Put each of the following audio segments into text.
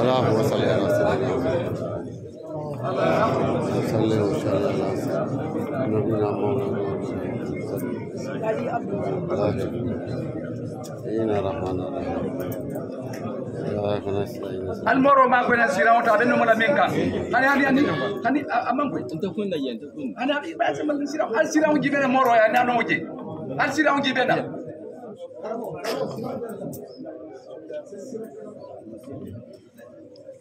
اللهم صل على سيدنا محمد صل وسلم على نبينا مولانا إنا الرحمن الرحيم ba sa mal sira al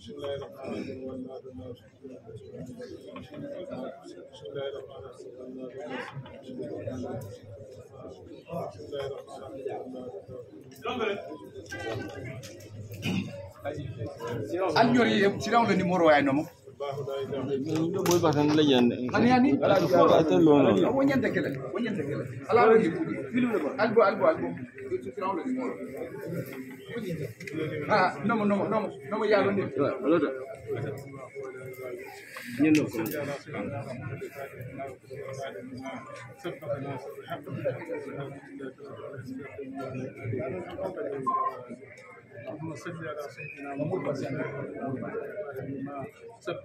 na al sira ko to ko da moro la sino mutla اللهم صل على سيدنا an ñori sira on ni moro ay nomo Ndo boy batan la yen. hani hani Ko ba ta lo no. wonyante kele wonyante kele ala ro yibudi albo albo albo sira on ni moro ah nomo nomo nomo nomo yalo ndi Aloda. Nyendo ko. اللهم صل على سيدنا محمد ما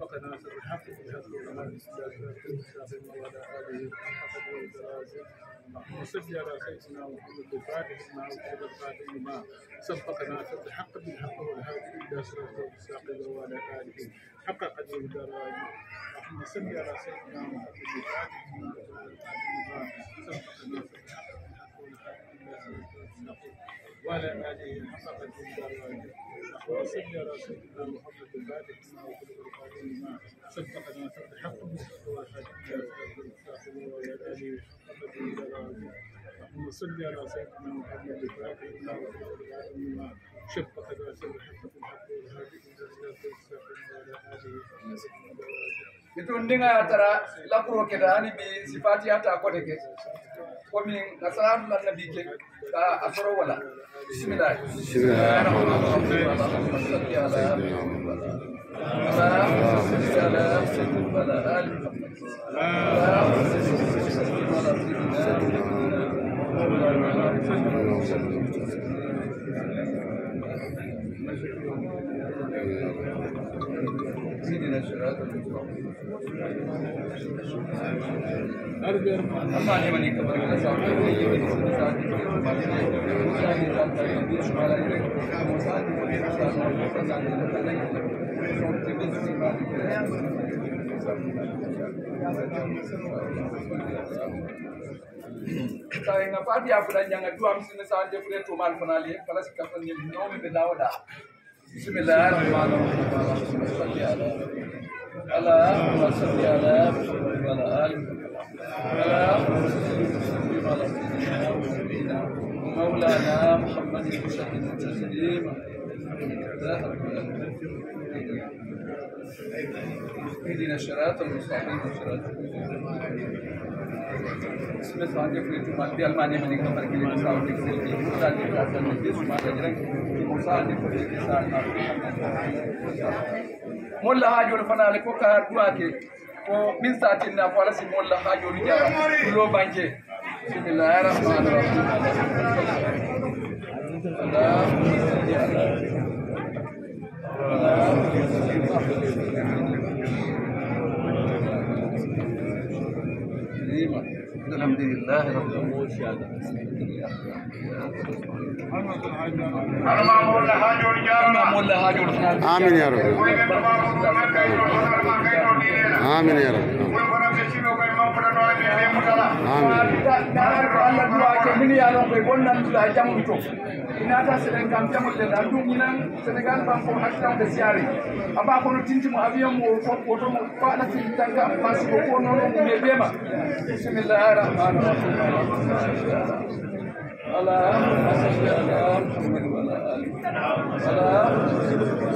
سبق ناصر الحق بالحق وعلى اله حق والدراسه اللهم صل على سيدنا محمد الفاتح لما أغلق الفاتح لما سبق ناصر الحق بالحق والهادي إلى صراط المستقيم وعلى اله حق قدر الدرجه اللهم صل على سيدنا محمد الفاتح لما أغلق الفاتح لما سبق ناصر الحق وعلى آله حق قدر الدرجة وصل على سيدنا محمد الفاتح لما أغلق الفاتح لما سبق ناصر الحق بالحق والهادي إلى صراط المستقيم وعلى آله حق قدر الدرجة اللهم صل على سيدنا محمد الفاتح لما أغلق الفاتح لما سبق ناصر الحق بالحق والهادي إلى صراط المستقيم وعلى آله حق قدر الدرجة ito ndinga tara lapuro ke da ani bi sifati ata ko de ke nasaratu lan nabi ke ka asoro wala bismillah بسم الله الرحمن سيدنا الصراط المستقيم أرجو أرفع أما لمن كبر إلى ساعة Kaya nga pati ako lang yang adu am sinasabi ko rin tumal panali para sa Bidaw da. Bismillahirrahmanirrahim. Salli ala ala salli ala ala ali مولانا محمد وسلم تسليما اهدنا الصراط المستقيم صراط اسم صادق لتمادي المعنى من الكفر كلمة صادق سلبي صادق أسل مجلس ما تجرك مصادق لكسار مولا حاجو الفنا لكو كهر كواكي ومن ساعتين نفوالسي مولا حاجو رجال كلو بانجي بسم الله الرحمن الرحيم اللهم صل على الحمد لله رب العالمين. آمين يا رب. آمين يا رب. naare ko allah duwake miniyanoɓe gonnanduɗa janggu to inata seɗen kam jamoɗe ɗen andu minan sénégal ban ko hakkitanɓe siyare aba kono tintimo avion mo wotomo faɗati tanga pasi ko ko noon omo ɓe ɓeema bisimillahi rahmani rahim ala ala Allah.